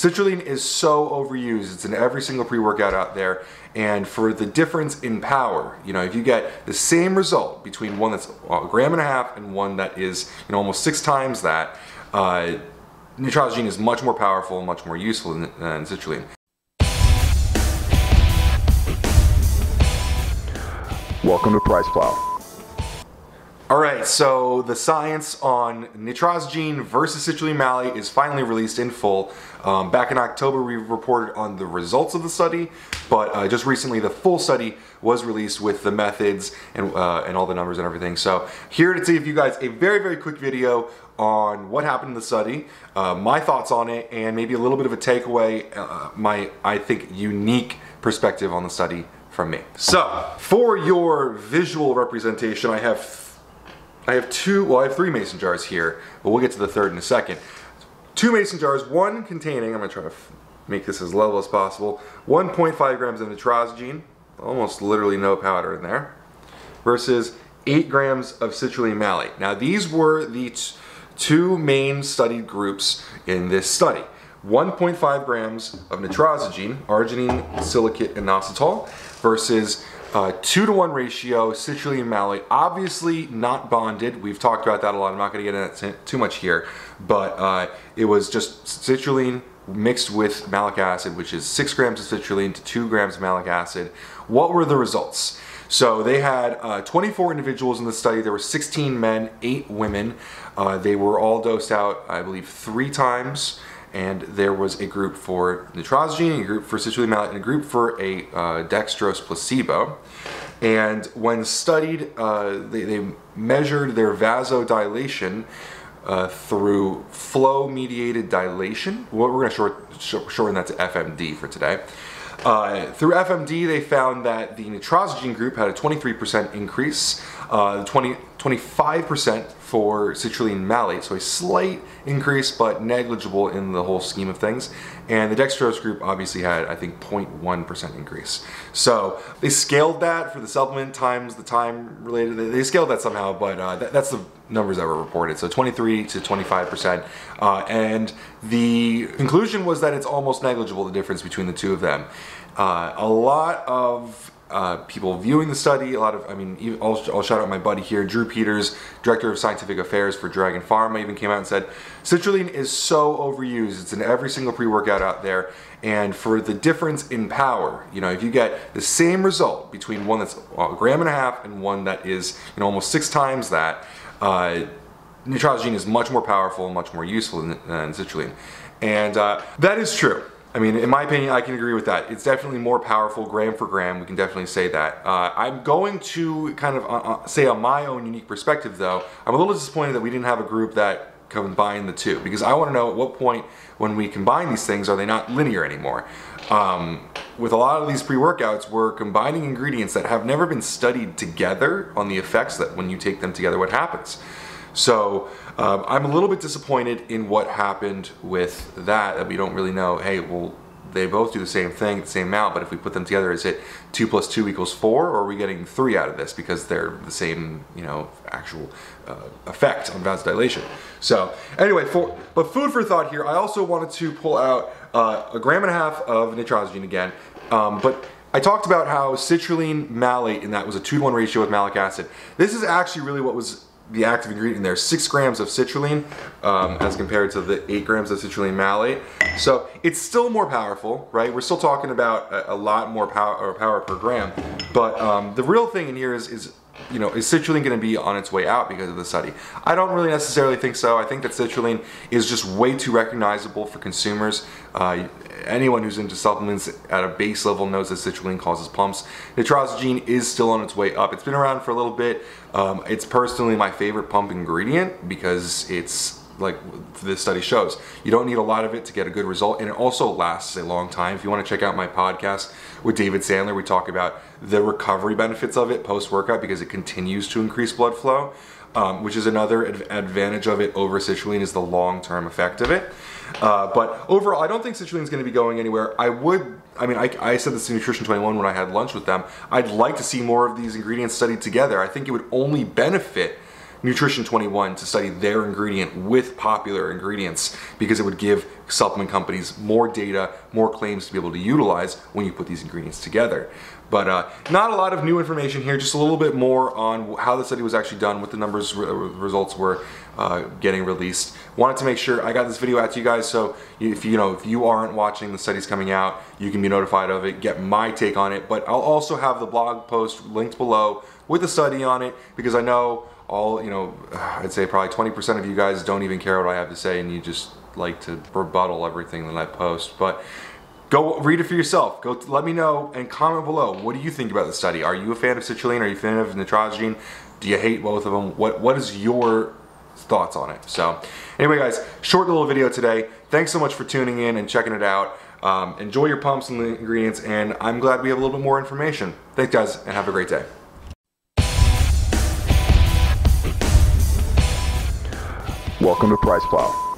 Citrulline is so overused. It's in every single pre-workout out there. And for the difference in power, you know, if you get the same result between one that's a gram and a half and one that is, you know, almost six times that, uh, nitrosigine is much more powerful, much more useful than, than citrulline. Welcome to Price Plow. All right, so the science on nitrosigine versus citrulline malate is finally released in full. Um, back in October, we reported on the results of the study, but uh, just recently the full study was released with the methods and, uh, and all the numbers and everything. So here to give you guys a very, very quick video on what happened in the study, uh, my thoughts on it, and maybe a little bit of a takeaway, uh, my, I think, unique perspective on the study from me. So, for your visual representation, I have I have two, well I have three mason jars here, but we'll get to the third in a second. Two mason jars, one containing, I'm gonna try to make this as level as possible, 1.5 grams of nitrosigine, almost literally no powder in there, versus 8 grams of citrulline malate. Now these were the two main studied groups in this study. 1.5 grams of nitrosigine, arginine, silicate, and inositol, versus uh, two to one ratio, citrulline malate, obviously not bonded. We've talked about that a lot. I'm not going to get into too much here, but uh, it was just citrulline mixed with malic acid, which is six grams of citrulline to two grams of malic acid. What were the results? So they had uh, 24 individuals in the study. There were 16 men, eight women. Uh, they were all dosed out, I believe, three times and there was a group for nitrosigine, a group for citrulline malate, and a group for a uh, dextrose placebo. And when studied, uh, they, they, measured their vasodilation uh, through flow-mediated dilation. Well, we're going to short, shorten that to FMD for today. Uh, through FMD, they found that the nitrosigine group had a 23% increase, uh, 20, 25% for citrulline malate, so a slight increase but negligible in the whole scheme of things. And the dextrose group obviously had, I think, 0.1% increase. So they scaled that for the supplement times the time related. They scaled that somehow, but uh, that, that's the numbers that were reported. So 23 to 25%. Uh, and the conclusion was that it's almost negligible, the difference between the two of them. Uh, a lot of uh, people viewing the study, a lot of, I mean, I'll, I'll, shout out my buddy here, Drew Peters, Director of Scientific Affairs for Dragon Pharma, even came out and said, citrulline is so overused. It's in every single pre-workout out there. And for the difference in power, you know, if you get the same result between one that's a gram and a half and one that is, you know, almost six times that, uh, is much more powerful and much more useful than, than citrulline. And uh, that is true. I mean, in my opinion, I can agree with that. It's definitely more powerful gram for gram. We can definitely say that. Uh, I'm going to kind of uh, uh, say on my own unique perspective, though, I'm a little disappointed that we didn't have a group that combined the two because I want to know at what point when we combine these things are they not linear anymore. Um, with a lot of these pre-workouts, we're combining ingredients that have never been studied together on the effects that when you take them together, what happens. So um, I'm a little bit disappointed in what happened with that, that we don't really know, hey, well, they both do the same thing, the same amount, but if we put them together, is it two plus two equals four, or are we getting three out of this because they're the same, you know, actual uh, effect on vasodilation? So anyway, for, but food for thought here, I also wanted to pull out uh, a gram and a half of nitrosigine again, um, but I talked about how citrulline malate and that was a two to one ratio with malic acid. This is actually really what was the active ingredient in there, six grams of citrulline um, as compared to the eight grams of citrulline malate. So it's still more powerful, right? We're still talking about a, a lot more power, power per gram, but um, the real thing in here is, is you know, is citrulline going to be on its way out because of the study? I don't really necessarily think so. I think that citrulline is just way too recognizable for consumers. Uh, anyone who's into supplements at a base level knows that citrulline causes pumps. Nitrosigine is still on its way up. It's been around for a little bit. Um, it's personally my favorite pump ingredient because it's like this study shows. You don't need a lot of it to get a good result and it also lasts a long time. If you want to check out my podcast with David Sandler, we talk about the recovery benefits of it post-workout because it continues to increase blood flow, um, which is another ad advantage of it over citrulline is the long-term effect of it. Uh, but overall, I don't think citrulline is going to be going anywhere. I would, I mean, I, I, said this to Nutrition 21 when I had lunch with them. I'd like to see more of these ingredients studied together. I think it would only benefit Nutrition 21 to study their ingredient with popular ingredients because it would give supplement companies more data, more claims to be able to utilize when you put these ingredients together. But uh, not a lot of new information here, just a little bit more on how the study was actually done, what the numbers re results were uh, getting released. Wanted to make sure I got this video out to you guys, so if you know if you aren't watching the studies coming out, you can be notified of it, get my take on it. But I'll also have the blog post linked below with the study on it because I know all you know. I'd say probably 20% of you guys don't even care what I have to say, and you just like to rebuttal everything that I post. But go read it for yourself. Go let me know and comment below. What do you think about the study? Are you a fan of citrulline? Are you a fan of nitrogen? Do you hate both of them? What What is your thoughts on it? So anyway, guys, short little video today. Thanks so much for tuning in and checking it out. Um, enjoy your pumps and the ingredients, and I'm glad we have a little bit more information. Thanks, guys, and have a great day. Welcome to Price Plow.